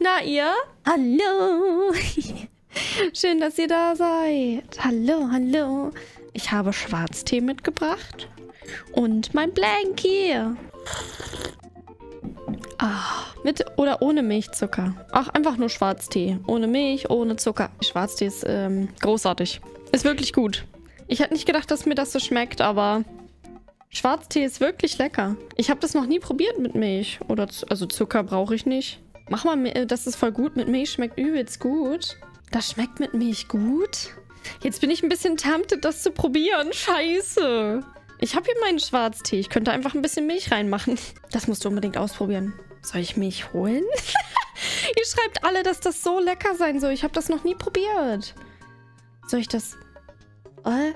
Na ihr? Hallo. Schön, dass ihr da seid. Hallo, hallo. Ich habe Schwarztee mitgebracht. Und mein Blankie. Ah, mit oder ohne Milchzucker. Ach, einfach nur Schwarztee. Ohne Milch, ohne Zucker. Schwarztee ist ähm, großartig. Ist wirklich gut. Ich hätte nicht gedacht, dass mir das so schmeckt, aber Schwarztee ist wirklich lecker. Ich habe das noch nie probiert mit Milch. Oder also Zucker brauche ich nicht. Mach mal, äh, das ist voll gut. Mit Milch schmeckt übelst gut. Das schmeckt mit Milch gut? Jetzt bin ich ein bisschen tempted, das zu probieren. Scheiße. Ich habe hier meinen Schwarztee. Ich könnte einfach ein bisschen Milch reinmachen. Das musst du unbedingt ausprobieren. Soll ich Milch holen? Ihr schreibt alle, dass das so lecker sein soll. Ich habe das noch nie probiert. Soll ich das... Äh?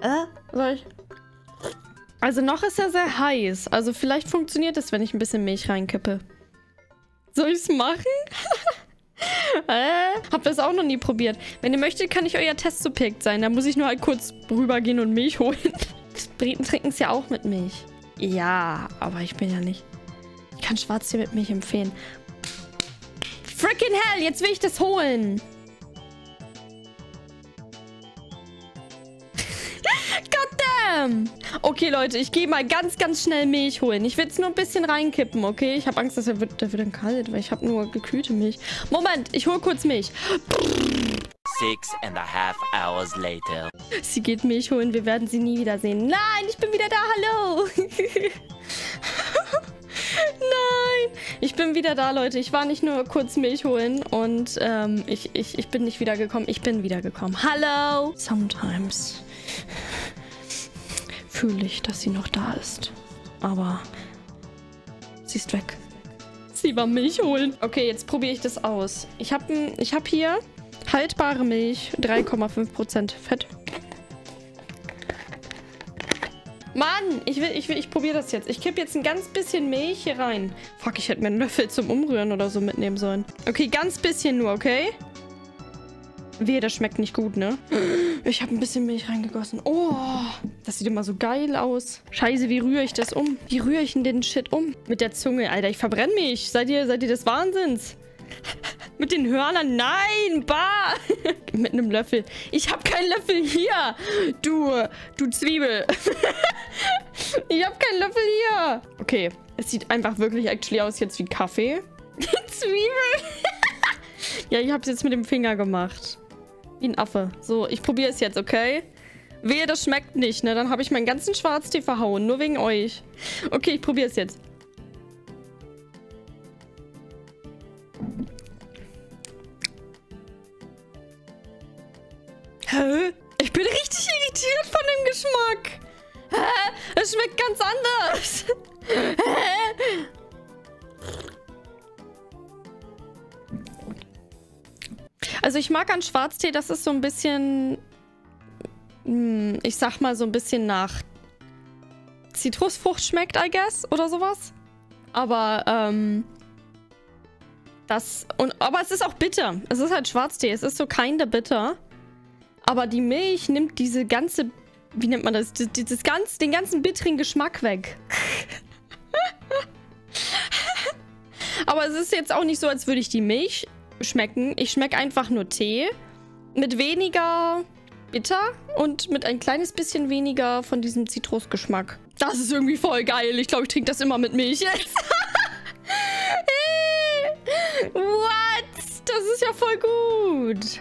Äh? Soll ich... Also noch ist er sehr heiß. Also vielleicht funktioniert es, wenn ich ein bisschen Milch reinkippe. Soll ich es machen? äh, hab das auch noch nie probiert. Wenn ihr möchtet, kann ich euer Testsubjekt sein. Da muss ich nur halt kurz rübergehen und Milch holen. Briten trinken es ja auch mit Milch. Ja, aber ich bin ja nicht... Ich kann Schwarztee mit Milch empfehlen. Freaking hell, jetzt will ich das holen. Goddamn. Okay, Leute, ich gehe mal ganz, ganz schnell Milch holen. Ich will es nur ein bisschen reinkippen, okay? Ich habe Angst, dass er wird, der wird dann kalt, weil ich habe nur gekühlte Milch. Moment, ich hole kurz Milch. Six and a half hours later. Sie geht Milch holen, wir werden sie nie wiedersehen. Nein, ich bin wieder da, hallo. Nein, ich bin wieder da, Leute. Ich war nicht nur kurz Milch holen und ähm, ich, ich, ich bin nicht wiedergekommen. Ich bin wiedergekommen. Hallo. Sometimes fühle ich, dass sie noch da ist. Aber sie ist weg. Sie war Milch holen. Okay, jetzt probiere ich das aus. Ich habe ich hab hier haltbare Milch, 3,5% Fett. Mann, ich will, ich will, ich probiere das jetzt. Ich kippe jetzt ein ganz bisschen Milch hier rein. Fuck, ich hätte mir einen Löffel zum Umrühren oder so mitnehmen sollen. Okay, ganz bisschen nur, okay? Wehe, das schmeckt nicht gut, ne? Ich habe ein bisschen Milch reingegossen. Oh, das sieht immer so geil aus. Scheiße, wie rühre ich das um? Wie rühre ich denn den Shit um? Mit der Zunge, Alter, ich verbrenne mich. Seid ihr, seid ihr des Wahnsinns? Mit den Hörnern? Nein, bah! Mit einem Löffel. Ich habe keinen Löffel hier. Du, du Zwiebel. ich habe keinen Löffel hier. Okay, es sieht einfach wirklich actually aus jetzt wie Kaffee. Zwiebel. ja, ich habe es jetzt mit dem Finger gemacht. Wie ein Affe. So, ich probiere es jetzt, okay? Wehe, das schmeckt nicht, ne? Dann habe ich meinen ganzen Schwarztee verhauen. Nur wegen euch. Okay, ich probiere es jetzt. Hä? Ich bin richtig irritiert von dem Geschmack. Hä? Es schmeckt ganz anders. Hä? Also ich mag an Schwarztee, dass es so ein bisschen, hm, ich sag mal so ein bisschen nach Zitrusfrucht schmeckt, I guess, oder sowas. Aber, ähm, das, und, aber es ist auch bitter. Es ist halt Schwarztee. Es ist so kinder bitter. Aber die Milch nimmt diese ganze, wie nennt man das? Dieses ganz, den ganzen bitteren Geschmack weg. aber es ist jetzt auch nicht so, als würde ich die Milch schmecken. Ich schmecke einfach nur Tee. Mit weniger bitter und mit ein kleines bisschen weniger von diesem Zitrusgeschmack. Das ist irgendwie voll geil. Ich glaube, ich trinke das immer mit Milch jetzt. What? Das ist ja voll gut.